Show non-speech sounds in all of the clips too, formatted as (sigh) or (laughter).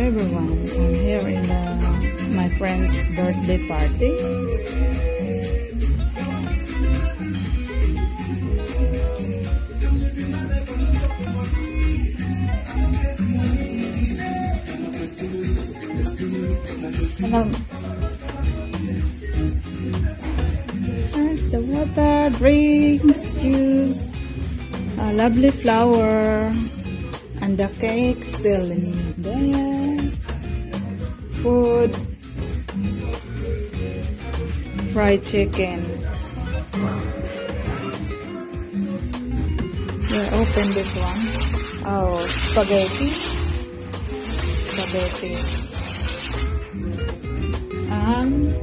everyone. I'm here in the, my friend's birthday party. Hello. There's the water, drinks, juice, a lovely flower, and the cake still in there. Food, fried chicken. Open this one. Oh, spaghetti. Spaghetti. And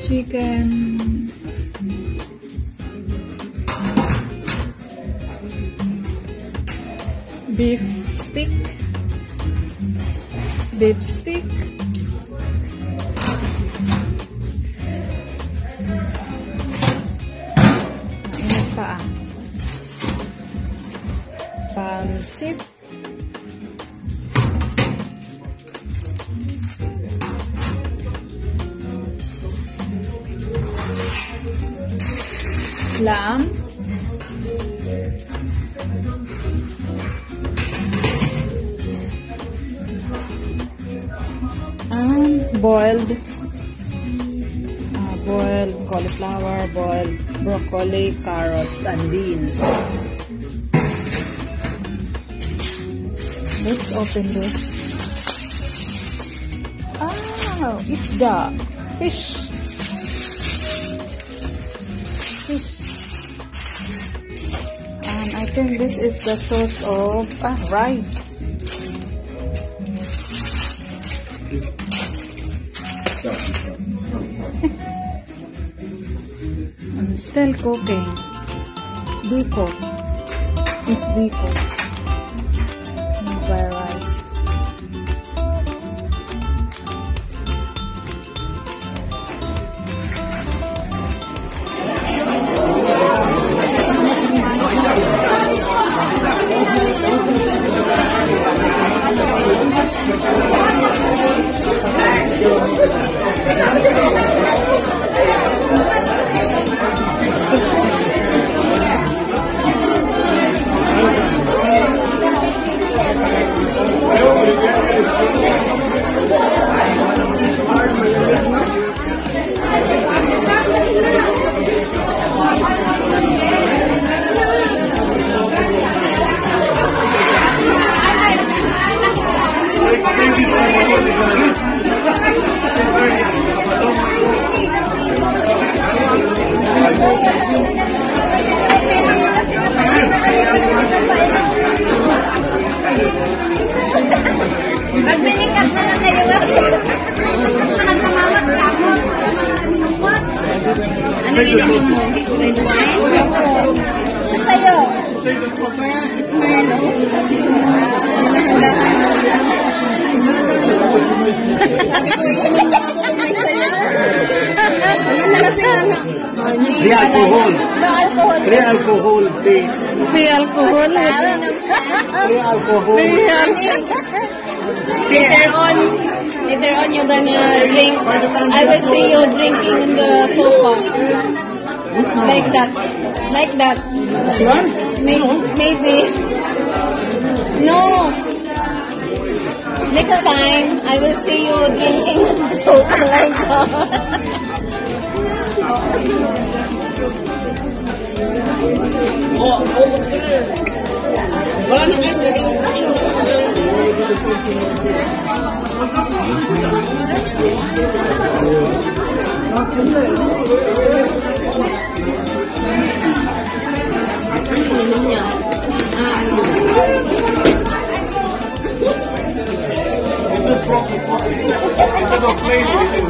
chicken. Beef stick. Beef stick. Init pa ah. Pansit. Lamb. Boiled uh, boiled cauliflower, boiled broccoli, carrots, and beans. Let's open this. Oh, isda. Fish. Fish. And I think this is the sauce of ah, rice. And still cooking. Biko. It's biko. By Ano ginagawa mo? Red wine? Ano sa'yo? Ismailo? Sabi ko, iinom na ako kung may saya. Ano na kasi ano? Free alcohol. No alcohol. Free alcohol. Free, Free alcohol. free alcohol. Later on, later on you're gonna uh, drink. I will see you drinking in the sofa. Like that. Like that. Maybe. maybe. No. Next time, I will see you drinking in the sofa like that. (laughs) Oh, oh, oh. It's just from the Instead of plain, it's in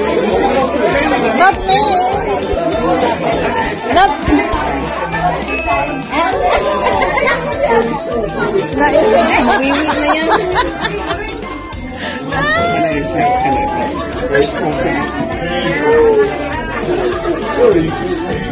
Not me. Not Mawiwi na yan. Can I, can I, First company. Sorry.